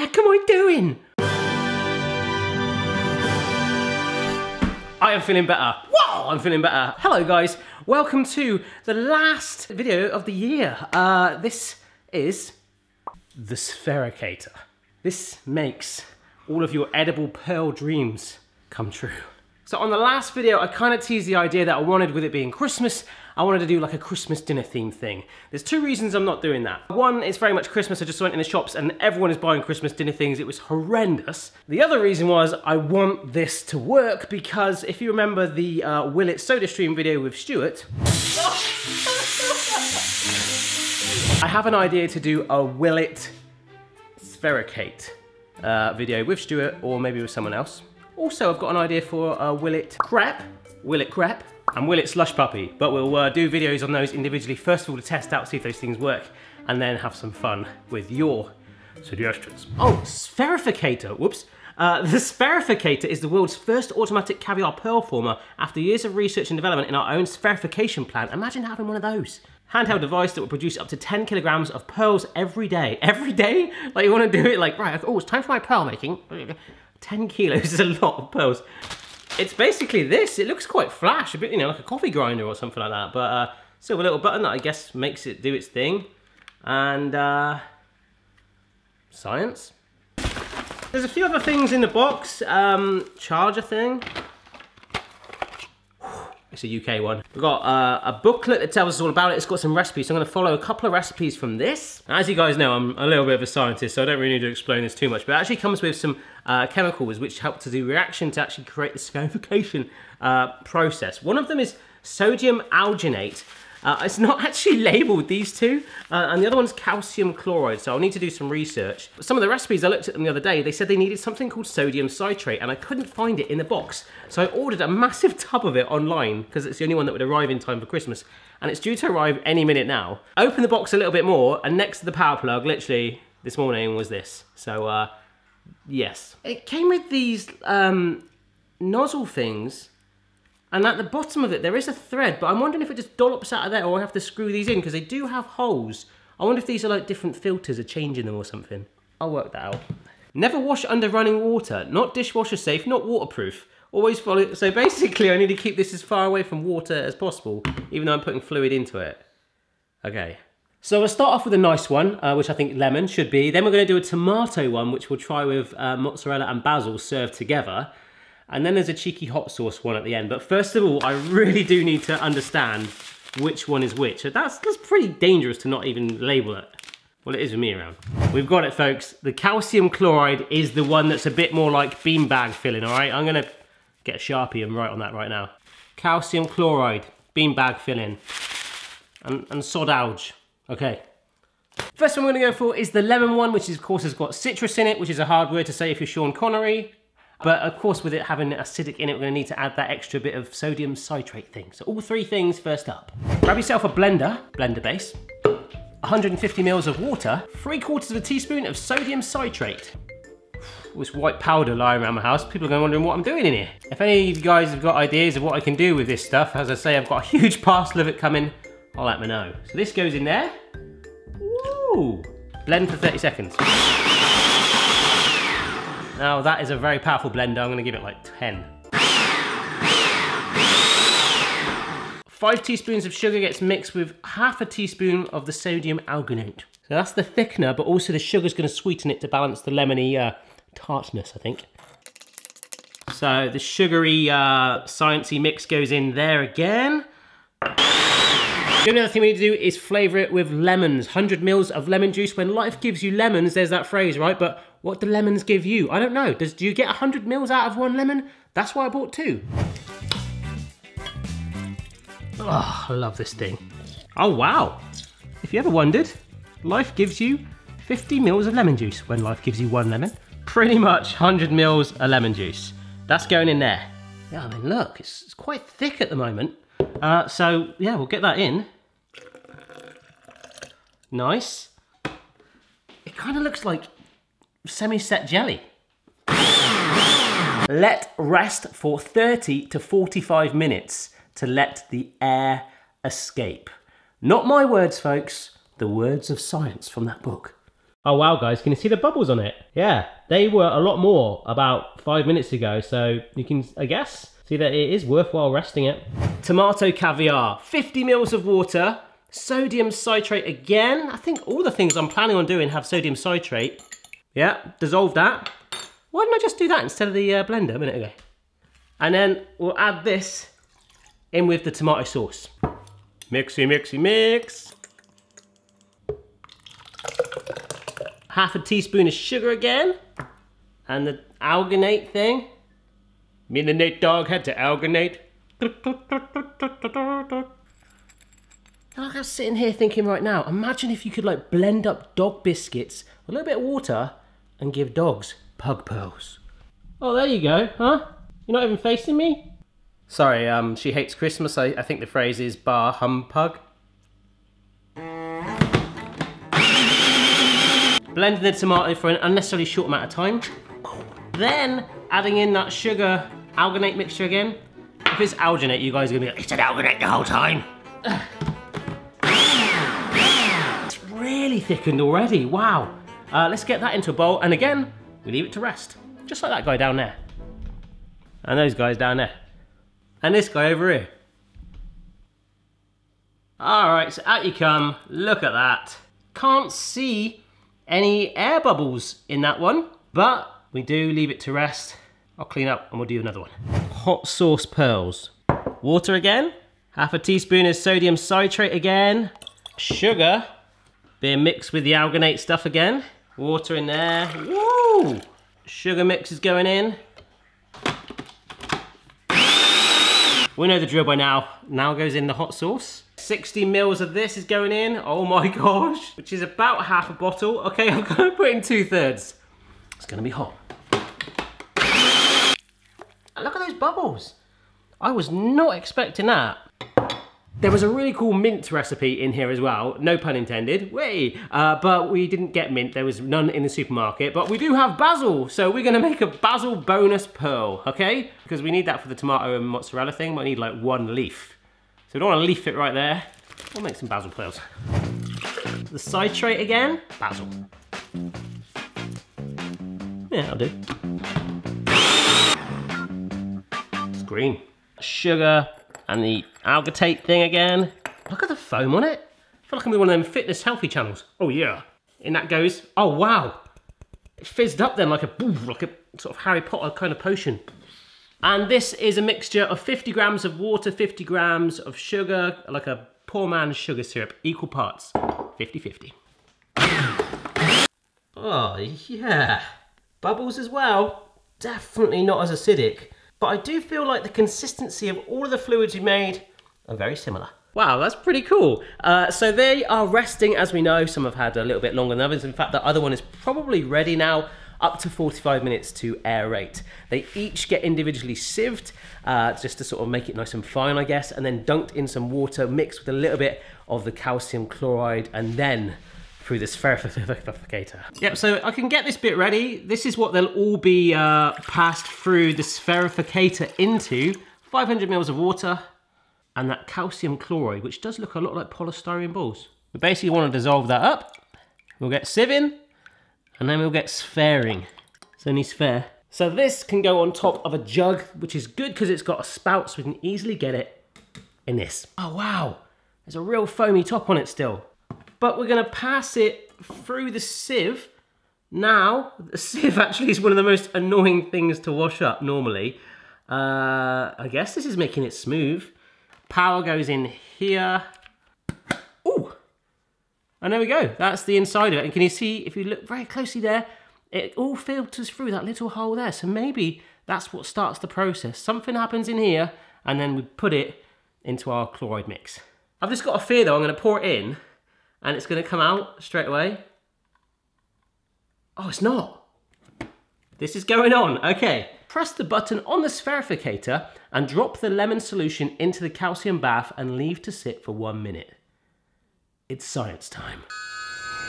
heck am I doing? I am feeling better. Wow, I'm feeling better. Hello guys, welcome to the last video of the year. Uh, this is the Sphericator. This makes all of your edible pearl dreams come true. So on the last video, I kind of teased the idea that I wanted, with it being Christmas, I wanted to do like a Christmas dinner theme thing. There's two reasons I'm not doing that. One, it's very much Christmas. I just went in the shops and everyone is buying Christmas dinner things. It was horrendous. The other reason was I want this to work because if you remember the uh, Will It SodaStream video with Stuart, I have an idea to do a Will It Sphericate uh, video with Stuart or maybe with someone else. Also, I've got an idea for a Will It Crepe, Will It Crepe, and Will It Slush Puppy, but we'll uh, do videos on those individually, first of all to test out, see if those things work, and then have some fun with your suggestions. Oh, Spherificator, whoops. Uh, the Spherificator is the world's first automatic caviar pearl former after years of research and development in our own spherification plant. Imagine having one of those. Handheld device that will produce up to 10 kilograms of pearls every day. Every day? Like you want to do it like, right, oh, it's time for my pearl making. 10 kilos is a lot of pearls. It's basically this. It looks quite flash, a bit, you know, like a coffee grinder or something like that. But uh, still a little button that I guess makes it do its thing. And uh, science. There's a few other things in the box. Um, charger thing. It's a UK one. We've got uh, a booklet that tells us all about it. It's got some recipes. So I'm going to follow a couple of recipes from this. As you guys know, I'm a little bit of a scientist, so I don't really need to explain this too much. But it actually comes with some uh, chemicals which help to do reaction to actually create the spherification uh, process. One of them is sodium alginate. Uh, it's not actually labelled, these two, uh, and the other one's calcium chloride, so I'll need to do some research. Some of the recipes, I looked at them the other day, they said they needed something called sodium citrate, and I couldn't find it in the box. So I ordered a massive tub of it online, because it's the only one that would arrive in time for Christmas, and it's due to arrive any minute now. Open the box a little bit more, and next to the power plug, literally, this morning was this. So, uh, yes. It came with these um, nozzle things and at the bottom of it, there is a thread, but I'm wondering if it just dollops out of there or I have to screw these in because they do have holes. I wonder if these are like different filters are changing them or something. I'll work that out. Never wash under running water. Not dishwasher safe, not waterproof. Always follow, so basically I need to keep this as far away from water as possible, even though I'm putting fluid into it. Okay. So we'll start off with a nice one, uh, which I think lemon should be. Then we're gonna do a tomato one, which we'll try with uh, mozzarella and basil served together. And then there's a cheeky hot sauce one at the end. But first of all, I really do need to understand which one is which. So That's, that's pretty dangerous to not even label it. Well, it is with me around. We've got it, folks. The calcium chloride is the one that's a bit more like beanbag filling, all right? I'm gonna get a Sharpie and write on that right now. Calcium chloride, beanbag filling, and, and sod alge. Okay. First one we're gonna go for is the lemon one, which is, of course has got citrus in it, which is a hard word to say if you're Sean Connery. But of course, with it having acidic in it, we're gonna need to add that extra bit of sodium citrate thing. So all three things first up. Grab yourself a blender, blender base, 150 mils of water, three quarters of a teaspoon of sodium citrate. This white powder lying around my house, people are gonna wondering what I'm doing in here. If any of you guys have got ideas of what I can do with this stuff, as I say, I've got a huge parcel of it coming, I'll let me know. So this goes in there. Woo! Blend for 30 seconds. Now that is a very powerful blender. I'm gonna give it like 10. Five teaspoons of sugar gets mixed with half a teaspoon of the sodium alginate. So that's the thickener, but also the sugar's gonna sweeten it to balance the lemony uh, tartness, I think. So the sugary, uh, sciencey mix goes in there again. The only other thing we need to do is flavour it with lemons. 100 mils of lemon juice. When life gives you lemons, there's that phrase, right? But what do lemons give you? I don't know. Does Do you get 100 mils out of one lemon? That's why I bought two. Oh, I love this thing. Oh, wow. If you ever wondered, life gives you 50 mils of lemon juice when life gives you one lemon. Pretty much 100 mils of lemon juice. That's going in there. Yeah, I mean, look, it's, it's quite thick at the moment. Uh, so yeah, we'll get that in. Nice. It kind of looks like semi-set jelly. Let rest for 30 to 45 minutes to let the air escape. Not my words, folks, the words of science from that book. Oh wow guys, can you see the bubbles on it? Yeah, they were a lot more about five minutes ago, so you can, I guess, see that it is worthwhile resting it. Tomato caviar, 50 mils of water, sodium citrate again. I think all the things I'm planning on doing have sodium citrate. Yeah, dissolve that. Why didn't I just do that instead of the uh, blender a minute ago? And then we'll add this in with the tomato sauce. Mixy, mixy, mix. half a teaspoon of sugar again. And the alginate thing. Me and the Nate Dogg had to alginate. Like I'm sitting here thinking right now, imagine if you could like blend up dog biscuits, a little bit of water, and give dogs pug pearls. Oh, there you go, huh? You're not even facing me? Sorry, um, she hates Christmas. I, I think the phrase is bar humpug. blending the tomato for an unnecessarily short amount of time. Then adding in that sugar alginate mixture again. If it's alginate, you guys are gonna be like, it's an alginate the whole time. It's really thickened already, wow. Uh, let's get that into a bowl, and again, we leave it to rest. Just like that guy down there. And those guys down there. And this guy over here. All right, so out you come. Look at that. Can't see any air bubbles in that one, but we do leave it to rest. I'll clean up and we'll do another one. Hot sauce pearls. Water again. Half a teaspoon of sodium citrate again. Sugar. Being mixed with the alginate stuff again. Water in there. Woo! Sugar mix is going in. We know the drill by now. Now goes in the hot sauce. 60 mils of this is going in. Oh my gosh. Which is about half a bottle. Okay, I'm gonna put in two thirds. It's gonna be hot. Look at those bubbles. I was not expecting that. There was a really cool mint recipe in here as well, no pun intended, way. Uh, but we didn't get mint, there was none in the supermarket, but we do have basil, so we're gonna make a basil bonus pearl, okay? Because we need that for the tomato and mozzarella thing, we need like one leaf. So we don't want to leaf it right there. We'll make some basil pearls. The side citrate again, basil. Yeah, I'll do. It's green. Sugar and the algatate thing again. Look at the foam on it. I feel like I'm in one of them fitness healthy channels. Oh yeah. In that goes, oh wow. It fizzed up then like a, like a sort of Harry Potter kind of potion. And this is a mixture of 50 grams of water, 50 grams of sugar, like a poor man's sugar syrup, equal parts, 50-50. Oh, yeah. Bubbles as well. Definitely not as acidic. But I do feel like the consistency of all of the fluids we made are very similar. Wow, that's pretty cool. Uh, so they are resting, as we know. Some have had a little bit longer than others. In fact, the other one is probably ready now up to 45 minutes to aerate. They each get individually sieved uh, just to sort of make it nice and fine, I guess, and then dunked in some water mixed with a little bit of the calcium chloride and then through the spherificator. Yep, so I can get this bit ready. This is what they'll all be uh, passed through the spherificator into. 500 mils of water and that calcium chloride, which does look a lot like polystyrene balls. We basically want to dissolve that up. We'll get sieving and then we'll get spharing. It's only sphere. So this can go on top of a jug, which is good because it's got a spout so we can easily get it in this. Oh wow, there's a real foamy top on it still. But we're gonna pass it through the sieve. Now, the sieve actually is one of the most annoying things to wash up normally. Uh, I guess this is making it smooth. Power goes in here. And there we go, that's the inside of it. And can you see, if you look very closely there, it all filters through that little hole there. So maybe that's what starts the process. Something happens in here, and then we put it into our chloride mix. I've just got a fear though, I'm gonna pour it in, and it's gonna come out straight away. Oh, it's not. This is going on, okay. Press the button on the spherificator and drop the lemon solution into the calcium bath and leave to sit for one minute. It's science time.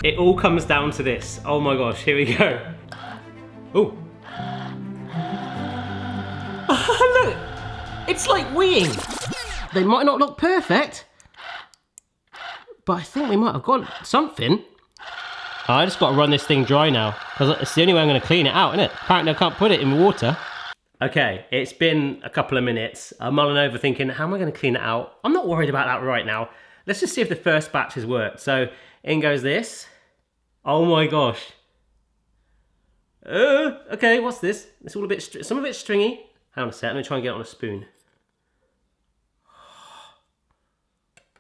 It all comes down to this. Oh my gosh, here we go. Oh. look, it's like weeing. They might not look perfect, but I think we might have got something. I just got to run this thing dry now because it's the only way I'm going to clean it out, isn't it? Apparently I can't put it in water. Okay, it's been a couple of minutes. I'm mulling over thinking, how am I going to clean it out? I'm not worried about that right now. Let's just see if the first batch has worked. So in goes this. Oh my gosh. Uh, okay, what's this? It's all a bit, some of it's stringy. Hang on a sec, let me try and get it on a spoon.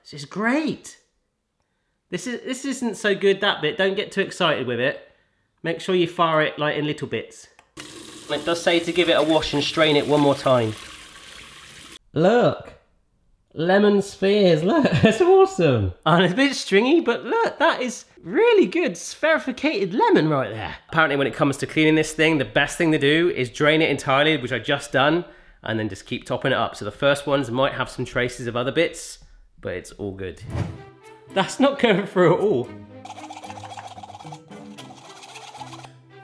This is great. This is this isn't so good that bit. Don't get too excited with it. Make sure you fire it like in little bits. It does say to give it a wash and strain it one more time. Look. Lemon spheres, look, that's awesome. And it's a bit stringy, but look, that is really good spherificated lemon right there. Apparently when it comes to cleaning this thing, the best thing to do is drain it entirely, which I just done, and then just keep topping it up. So the first ones might have some traces of other bits, but it's all good. That's not going through at all.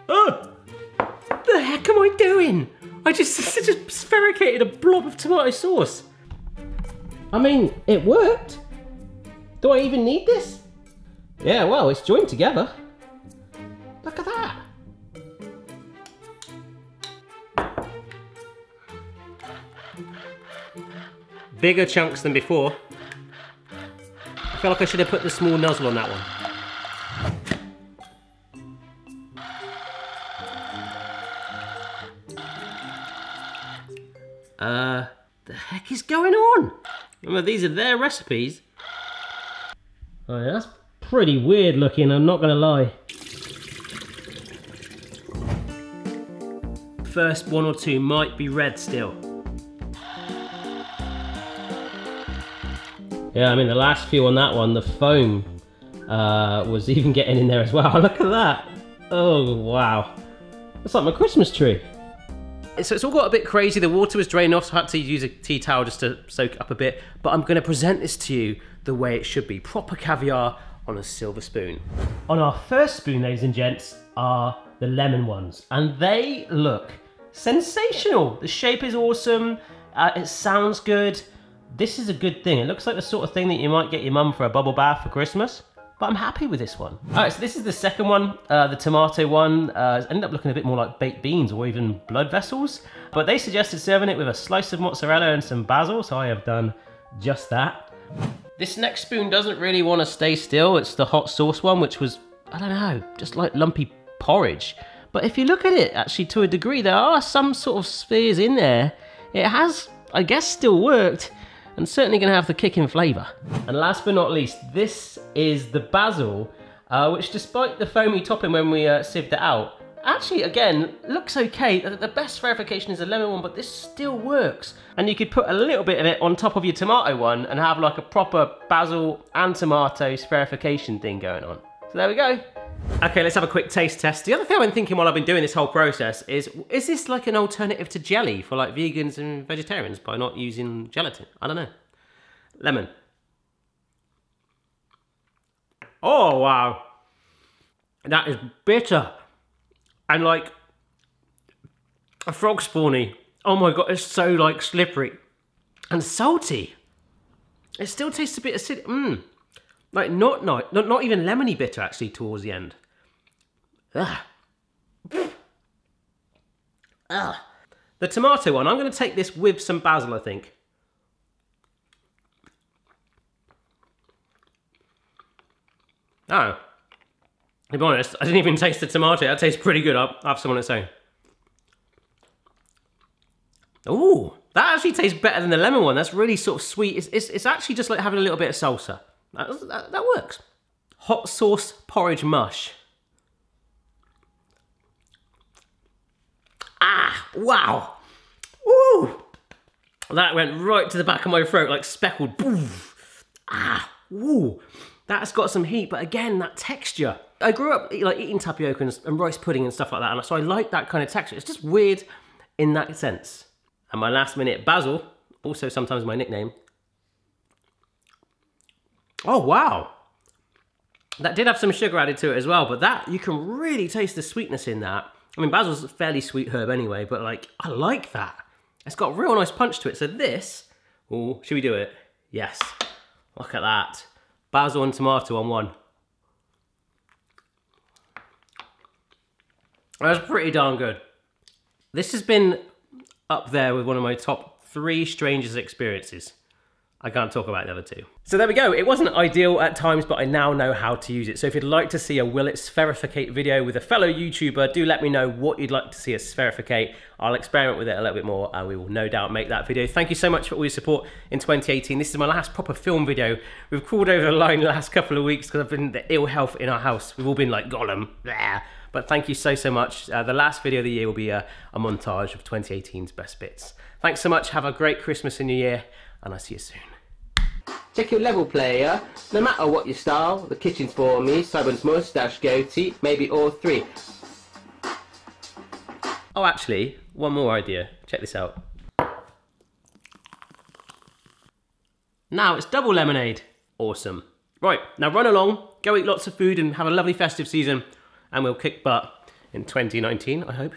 Oh! The heck am I doing? I just, just sphericated a blob of tomato sauce. I mean, it worked. Do I even need this? Yeah, well, it's joined together. Look at that. Bigger chunks than before. I feel like I should have put the small nozzle on that one. Uh, the heck is going on? Remember, these are their recipes. Oh, yeah, that's pretty weird looking, I'm not gonna lie. First one or two might be red still. Yeah, I mean the last few on that one, the foam uh, was even getting in there as well. Look at that. Oh, wow. It's like my Christmas tree. So it's all got a bit crazy. The water was drained off, so I had to use a tea towel just to soak up a bit. But I'm gonna present this to you the way it should be. Proper caviar on a silver spoon. On our first spoon, ladies and gents, are the lemon ones. And they look sensational. The shape is awesome. Uh, it sounds good. This is a good thing. It looks like the sort of thing that you might get your mum for a bubble bath for Christmas. But I'm happy with this one. All right, so this is the second one, uh, the tomato one. Uh, ended up looking a bit more like baked beans or even blood vessels. But they suggested serving it with a slice of mozzarella and some basil, so I have done just that. This next spoon doesn't really want to stay still. It's the hot sauce one, which was, I don't know, just like lumpy porridge. But if you look at it, actually, to a degree, there are some sort of spheres in there. It has, I guess, still worked and certainly going to have the kick in flavour. And last but not least, this is the basil, uh, which despite the foamy topping when we uh, sieved it out, actually, again, looks okay. The best spherification is a lemon one, but this still works. And you could put a little bit of it on top of your tomato one and have like a proper basil and tomato spherification thing going on. So there we go. Okay, let's have a quick taste test. The other thing I've been thinking while I've been doing this whole process is, is this like an alternative to jelly for like vegans and vegetarians by not using gelatin? I don't know. Lemon. Oh, wow. That is bitter. And like a frog spawny. Oh my god, it's so like slippery and salty. It still tastes a bit acidic. Mmm. Like not not not not even lemony bitter actually towards the end. Ah. Ah. The tomato one, I'm going to take this with some basil, I think. Oh. To be honest, I didn't even taste the tomato. That tastes pretty good. I'll have some on its own. Ooh, that actually tastes better than the lemon one. That's really sort of sweet. It's, it's, it's actually just like having a little bit of salsa. That, that, that works. Hot sauce porridge mush. Ah, wow. Woo! That went right to the back of my throat like speckled. Boof. Ah, woo. That's got some heat, but again, that texture. I grew up like eating tapioca and, and rice pudding and stuff like that, and so I like that kind of texture. It's just weird in that sense. And my last minute basil, also sometimes my nickname, Oh, wow. That did have some sugar added to it as well, but that, you can really taste the sweetness in that. I mean, basil's a fairly sweet herb anyway, but like, I like that. It's got a real nice punch to it. So this, oh, should we do it? Yes. Look at that. Basil and tomato on one. That's pretty darn good. This has been up there with one of my top three strangest experiences. I can't talk about the other two. So there we go. It wasn't ideal at times, but I now know how to use it. So if you'd like to see a Will It Spherificate video with a fellow YouTuber, do let me know what you'd like to see us spherificate. I'll experiment with it a little bit more and we will no doubt make that video. Thank you so much for all your support in 2018. This is my last proper film video. We've crawled over the line the last couple of weeks because I've been the ill health in our house. We've all been like Gollum. Blah. But thank you so, so much. Uh, the last video of the year will be a, a montage of 2018's best bits. Thanks so much. Have a great Christmas and New Year and I'll see you soon. Check your level player. No matter what your style, the kitchen's for me, Simon's moustache, goatee, maybe all three. Oh, actually, one more idea. Check this out. Now it's double lemonade. Awesome. Right, now run along, go eat lots of food and have a lovely festive season, and we'll kick butt in 2019, I hope.